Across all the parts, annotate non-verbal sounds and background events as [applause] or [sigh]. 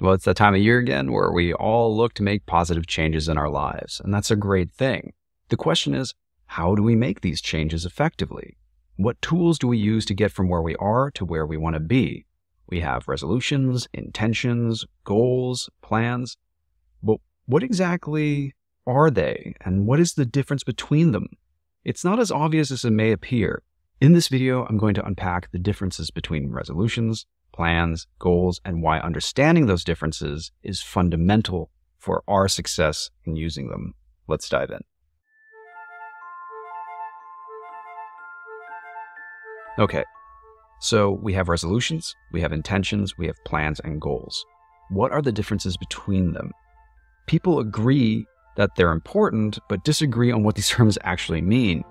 Well, it's that time of year again where we all look to make positive changes in our lives, and that's a great thing. The question is, how do we make these changes effectively? What tools do we use to get from where we are to where we want to be? We have resolutions, intentions, goals, plans. But what exactly are they, and what is the difference between them? It's not as obvious as it may appear. In this video, I'm going to unpack the differences between resolutions, plans, goals, and why understanding those differences is fundamental for our success in using them. Let's dive in. Okay, so we have resolutions, we have intentions, we have plans and goals. What are the differences between them? People agree that they're important, but disagree on what these [laughs] terms actually mean.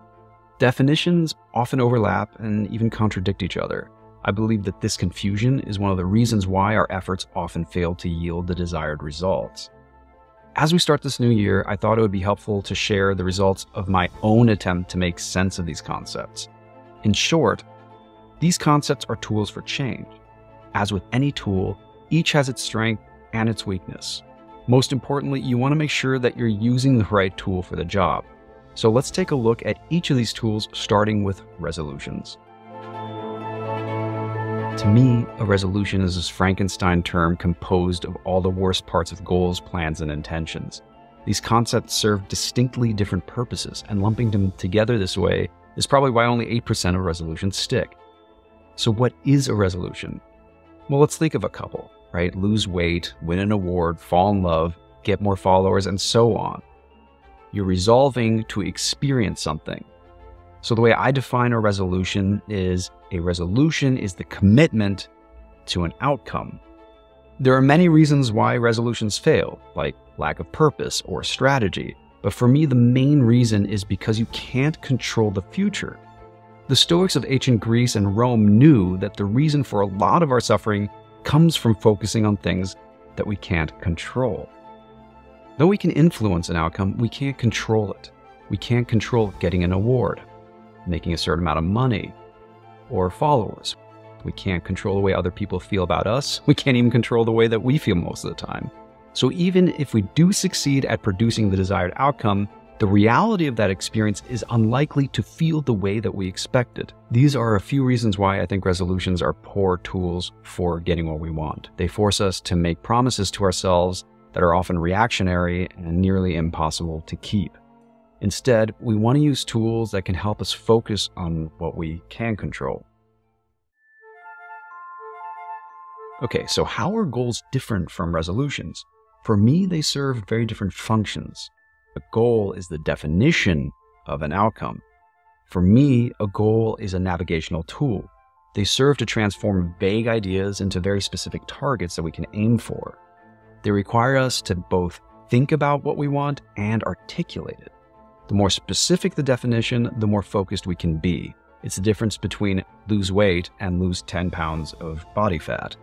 Definitions often overlap and even contradict each other. I believe that this confusion is one of the reasons why our efforts often fail to yield the desired results. As we start this new year, I thought it would be helpful to share the results of my own attempt to make sense of these concepts. In short, these concepts are tools for change. As with any tool, each has its strength and its weakness. Most importantly, you want to make sure that you're using the right tool for the job. So let's take a look at each of these tools, starting with resolutions. To me, a resolution is this Frankenstein term composed of all the worst parts of goals, plans, and intentions. These concepts serve distinctly different purposes, and lumping them together this way is probably why only 8% of resolutions stick. So, what is a resolution? Well, let's think of a couple, right? Lose weight, win an award, fall in love, get more followers, and so on. You're resolving to experience something. So, the way I define a resolution is a resolution is the commitment to an outcome. There are many reasons why resolutions fail, like lack of purpose or strategy, but for me, the main reason is because you can't control the future. The Stoics of ancient Greece and Rome knew that the reason for a lot of our suffering comes from focusing on things that we can't control. Though we can influence an outcome, we can't control it. We can't control getting an award, making a certain amount of money, or followers. We can't control the way other people feel about us. We can't even control the way that we feel most of the time. So even if we do succeed at producing the desired outcome, the reality of that experience is unlikely to feel the way that we expected. These are a few reasons why I think resolutions are poor tools for getting what we want. They force us to make promises to ourselves that are often reactionary and nearly impossible to keep. Instead, we want to use tools that can help us focus on what we can control. Okay, so how are goals different from resolutions? For me, they serve very different functions. A goal is the definition of an outcome. For me, a goal is a navigational tool. They serve to transform vague ideas into very specific targets that we can aim for. They require us to both think about what we want and articulate it. The more specific the definition, the more focused we can be. It's the difference between lose weight and lose 10 pounds of body fat.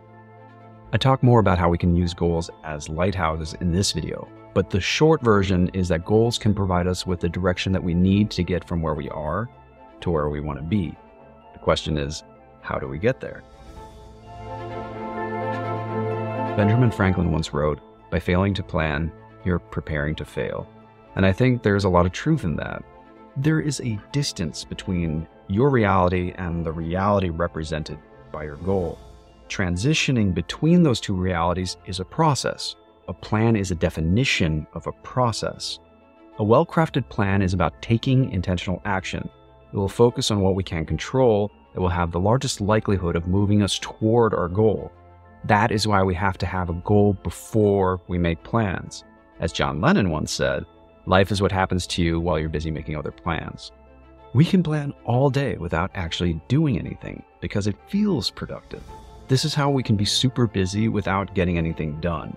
I talk more about how we can use goals as lighthouses in this video, but the short version is that goals can provide us with the direction that we need to get from where we are to where we want to be. The question is, how do we get there? Benjamin Franklin once wrote, By failing to plan, you're preparing to fail. And I think there's a lot of truth in that. There is a distance between your reality and the reality represented by your goal. Transitioning between those two realities is a process. A plan is a definition of a process. A well crafted plan is about taking intentional action. It will focus on what we can control, it will have the largest likelihood of moving us toward our goal. That is why we have to have a goal before we make plans. As John Lennon once said, life is what happens to you while you're busy making other plans. We can plan all day without actually doing anything because it feels productive. This is how we can be super busy without getting anything done.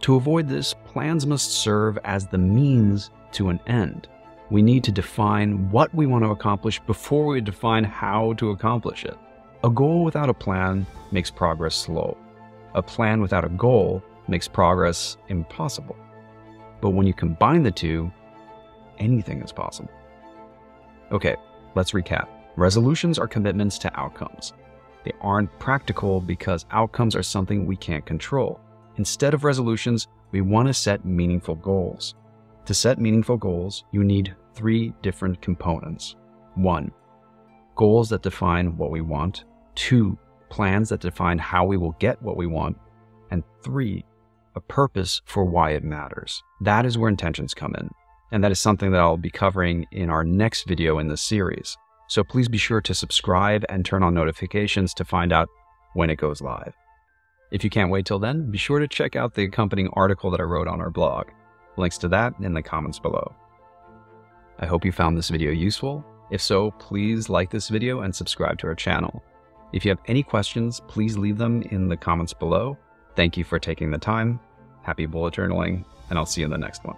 To avoid this, plans must serve as the means to an end. We need to define what we want to accomplish before we define how to accomplish it. A goal without a plan makes progress slow. A plan without a goal makes progress impossible. But when you combine the two, anything is possible. Okay, let's recap. Resolutions are commitments to outcomes. They aren't practical because outcomes are something we can't control. Instead of resolutions, we want to set meaningful goals. To set meaningful goals, you need three different components. One, goals that define what we want. Two, plans that define how we will get what we want. And three, a purpose for why it matters. That is where intentions come in. And that is something that I'll be covering in our next video in this series. So please be sure to subscribe and turn on notifications to find out when it goes live. If you can't wait till then, be sure to check out the accompanying article that I wrote on our blog. Links to that in the comments below. I hope you found this video useful. If so, please like this video and subscribe to our channel. If you have any questions, please leave them in the comments below. Thank you for taking the time. Happy bullet journaling, and I'll see you in the next one.